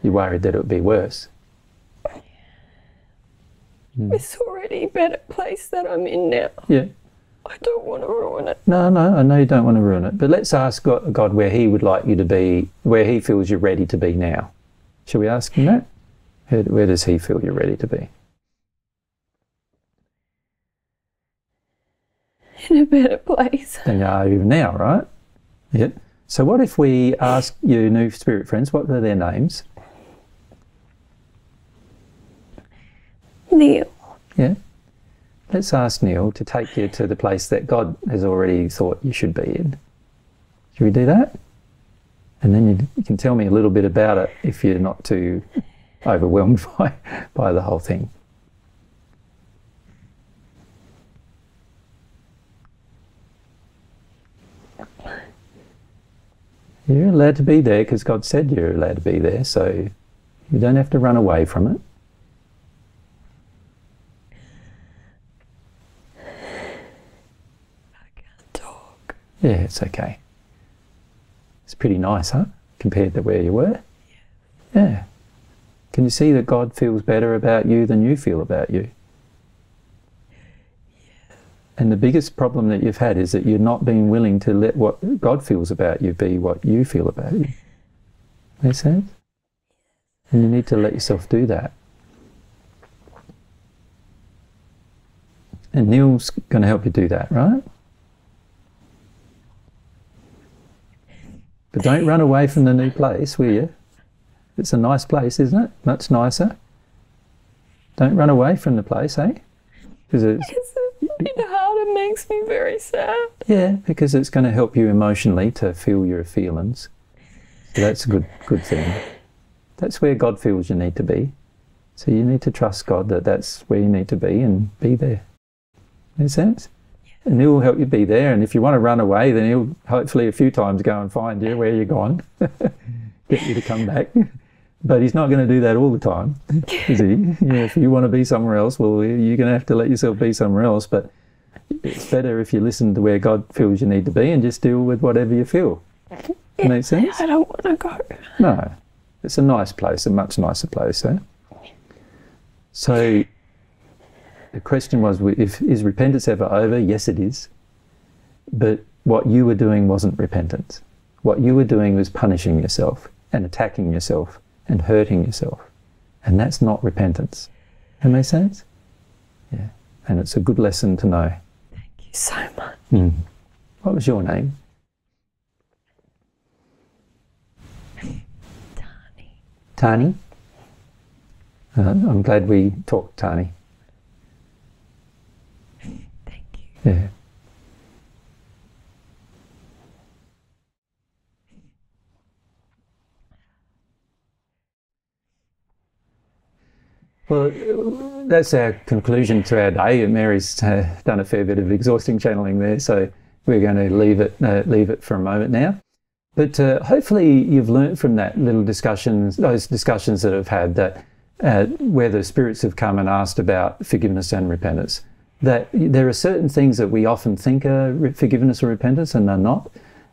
You're worried that it would be worse. It's already a better place that I'm in now. Yeah. I don't want to ruin it. No, no, I know you don't want to ruin it. But let's ask God, where He would like you to be, where He feels you're ready to be now. Shall we ask Him that? Where, does He feel you're ready to be? In a better place. than you are even now, right? Yeah. So what if we ask you new spirit friends, what are their names? Neil. Yeah. Let's ask Neil to take you to the place that God has already thought you should be in. Should we do that? And then you, can tell me a little bit about it if you're not too <laughs> overwhelmed <laughs> by, by the whole thing. You're allowed to be there because God said you're allowed to be there, so you don't have to run away from it. Yeah, it's okay. It's pretty nice, huh? Compared to where you were? Yeah. Can you see that God feels better about you than you feel about you? And the biggest problem that you've had is that you're not being willing to let what God feels about you be what you feel about you. Make sense? And you need to let yourself do that. And Neil's going to help you do that, right? But don't run away from the new place, will you? It's a nice place, isn't it? Much nicer. Don't run away from the place, eh? Because it's It's a bit hard. It makes me very sad. yeah, because it's going to help you emotionally to feel your feelings. So that's a good good thing. That's where God feels you need to be. So you need to trust God that that's where you need to be and be there. Make sense? And He'll help you be there. And if you want to run away, then He'll hopefully a few times go and find you where you're gone, <laughs> get you to come back. <laughs> But He's not going to do that all the time, <laughs> is He? Yeah, if you want to be somewhere else, well, you're going to have to let yourself be somewhere else. But it's better if you listen to where God feels you need to be and just deal with whatever you feel. Make sense? I don't want to go. No. It's a nice place, a much nicer place, eh? So the question was if is repentance ever over? Yes it is. But what you were doing wasn't repentance. What you were doing was punishing yourself and attacking yourself and hurting yourself. And that's not repentance. That make sense? Yeah. And it's a good lesson to know. Thank you so much. Mm. What was your name? Tarny. Tarny? Uh, I'm glad we talked, Tarny. Well, that's our conclusion to our day. Mary's uh, done a fair bit of exhausting channeling there, so we're going to leave it uh, leave it for a moment now. But uh, hopefully, you've learnt from that little discussions, those discussions that I've had, that uh, where the spirits have come and asked about forgiveness and repentance, that there are certain things that we often think are forgiveness or repentance, and they're not.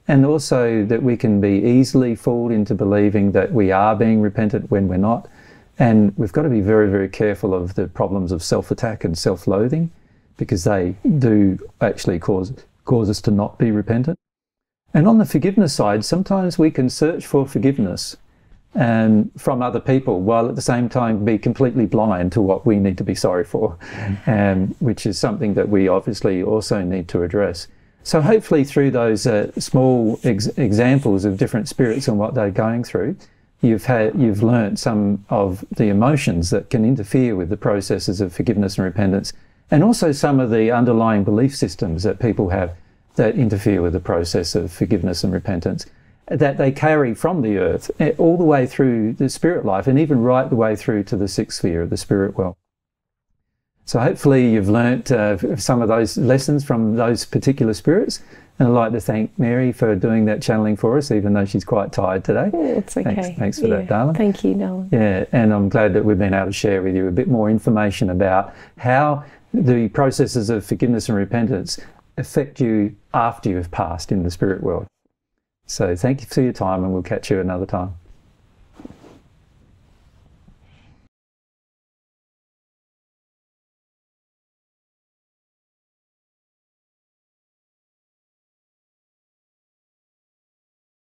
And also that we can be easily fooled into believing that we are being repentant when we're not and we've got to be very, very careful of the problems of self attack and self loathing because they do actually cause, cause us to not be repentant. And on the forgiveness side, sometimes we can search for forgiveness and from other people while at the same time be completely blind to what we need to be sorry for, and which is something that we obviously also need to address. So hopefully through those uh, small ex examples of different spirits and what they're going through, you've had you've learnt some of the emotions that can interfere with the processes of forgiveness and repentance and also some of the underlying belief systems that people have that interfere with the process of forgiveness and repentance that they carry from the earth eh, all the way through the spirit life and even right the way through to the sixth sphere of the spirit world so hopefully you've learnt uh, some of those lessons from those particular spirits and I'd like to thank Mary for doing that channeling for us, even though she's quite tired today. Oh, it's okay. Thanks, thanks for yeah. that, darling. Thank you, darling. Yeah, and I'm glad that we've been able to share with you a bit more information about how the processes of forgiveness and repentance affect you after you've passed in the spirit world. So thank you for your time, and we'll catch you another time.